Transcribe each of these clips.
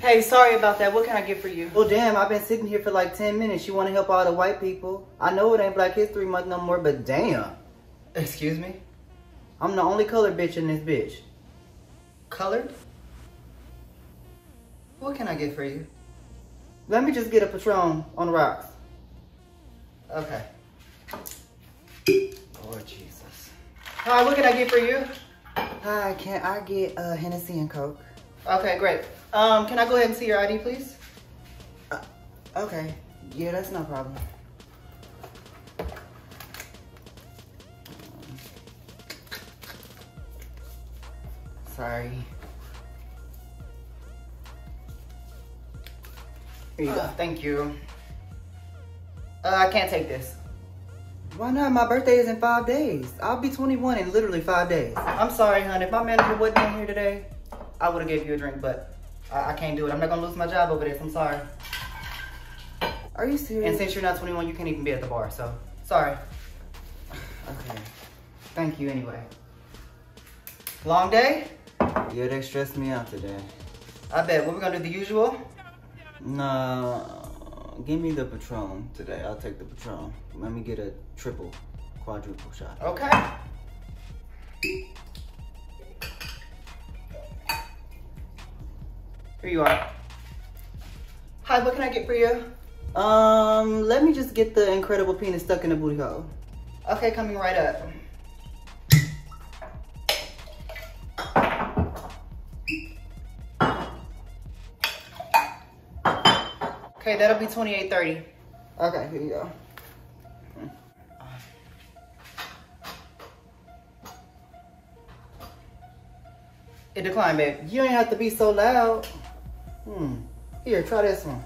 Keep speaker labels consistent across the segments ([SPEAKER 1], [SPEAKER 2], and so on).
[SPEAKER 1] Hey, sorry about that. What can I get for you?
[SPEAKER 2] Well, damn, I've been sitting here for like 10 minutes. You want to help all the white people? I know it ain't Black History Month no more, but damn.
[SPEAKER 1] Excuse me?
[SPEAKER 2] I'm the only colored bitch in this bitch.
[SPEAKER 1] Colored? What can I get for you?
[SPEAKER 2] Let me just get a Patron on the rocks.
[SPEAKER 1] Okay. Lord Jesus. Hi, what can I get for you?
[SPEAKER 2] Hi, can I get a Hennessy and Coke?
[SPEAKER 1] Okay, great. Um, can I go ahead and see your ID, please?
[SPEAKER 2] Uh, okay. Yeah, that's no problem. Sorry.
[SPEAKER 1] Here you go. Thank you. Uh, I can't take this.
[SPEAKER 2] Why not? My birthday is in five days. I'll be 21 in literally five days.
[SPEAKER 1] I'm sorry, honey. If my manager wasn't in here today, I would have gave you a drink, but I, I can't do it. I'm not gonna lose my job over this. I'm sorry.
[SPEAKER 2] Are you serious?
[SPEAKER 1] And since you're not 21, you can't even be at the bar, so sorry.
[SPEAKER 2] Okay.
[SPEAKER 1] Thank you anyway. Long day?
[SPEAKER 2] Yeah, they stressed me out today.
[SPEAKER 1] I bet. What we gonna do the usual?
[SPEAKER 2] Nah, give me the Patron today. I'll take the Patron. Let me get a triple, quadruple shot.
[SPEAKER 1] Okay. Here you are. Hi, what can I get for you?
[SPEAKER 2] Um, let me just get the incredible penis stuck in the booty hole.
[SPEAKER 1] Okay, coming right up. Okay, that'll be 28.30.
[SPEAKER 2] Okay, here you go.
[SPEAKER 1] It declined, babe.
[SPEAKER 2] You ain't have to be so loud. Hmm. Here, try this one.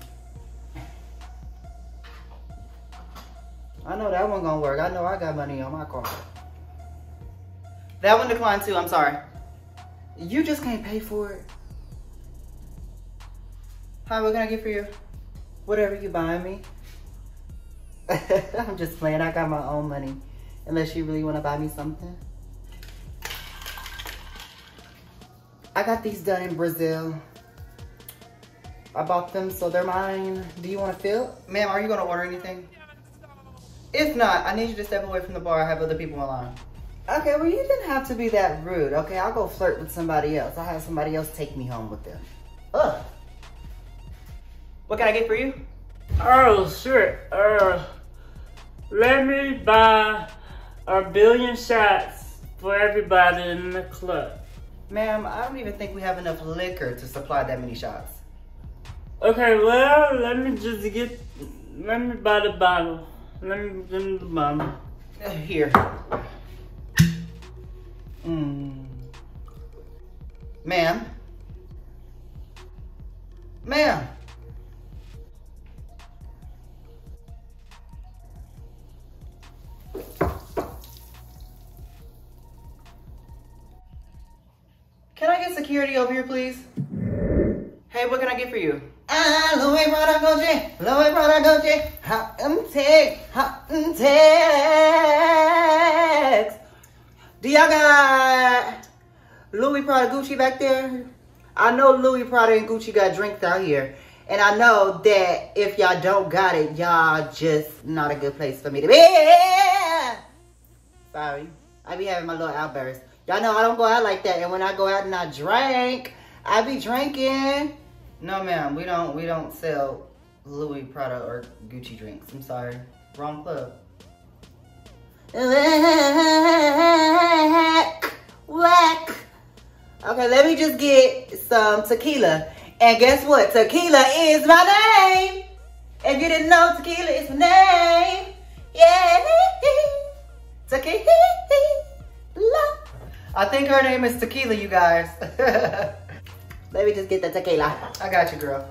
[SPEAKER 2] I know that one gonna work. I know I got money on my card.
[SPEAKER 1] That one declined too, I'm sorry.
[SPEAKER 2] You just can't pay for it.
[SPEAKER 1] Hi, what can I get for you?
[SPEAKER 2] Whatever you buying me. I'm just playing. I got my own money. Unless you really want to buy me something. I got these done in Brazil. I bought them, so they're mine. Do you want to fill?
[SPEAKER 1] Ma'am, are you gonna order anything? If not, I need you to step away from the bar. I have other people in line.
[SPEAKER 2] Okay, well, you didn't have to be that rude. Okay, I'll go flirt with somebody else. I'll have somebody else take me home with them. Ugh.
[SPEAKER 1] What can I get for you?
[SPEAKER 3] Oh, sure. Uh, let me buy a billion shots for everybody in the club.
[SPEAKER 1] Ma'am, I don't even think we have enough liquor to supply that many shots.
[SPEAKER 3] Okay, well, let me just get, let me buy the bottle. Let me me the bottle.
[SPEAKER 1] Here.
[SPEAKER 2] Mm.
[SPEAKER 1] Ma'am? Ma'am? Can I get security over here, please? Hey, what can I get for you?
[SPEAKER 2] Ah, Louis Prada Gucci, Louis Prada Gucci, hot and take, hot and text. Do y'all got Louis Prada Gucci back there? I know Louis Prada and Gucci got drinks out here. And I know that if y'all don't got it, y'all just not a good place for me to be. Sorry. I be having my little outbursts. Y'all know I don't go out like that. And when I go out and I drink, I be drinking.
[SPEAKER 1] No, ma'am, we don't we don't sell Louis Prada or Gucci drinks. I'm sorry. Wrong club.
[SPEAKER 2] Whack, whack. Okay, let me just get some tequila. And guess what? Tequila is my name. If you didn't know, tequila is my name. Yeah. Tequila.
[SPEAKER 1] I think her name is Tequila, you guys.
[SPEAKER 2] Let me just get the tequila.
[SPEAKER 1] I got you, girl.